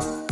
Bye.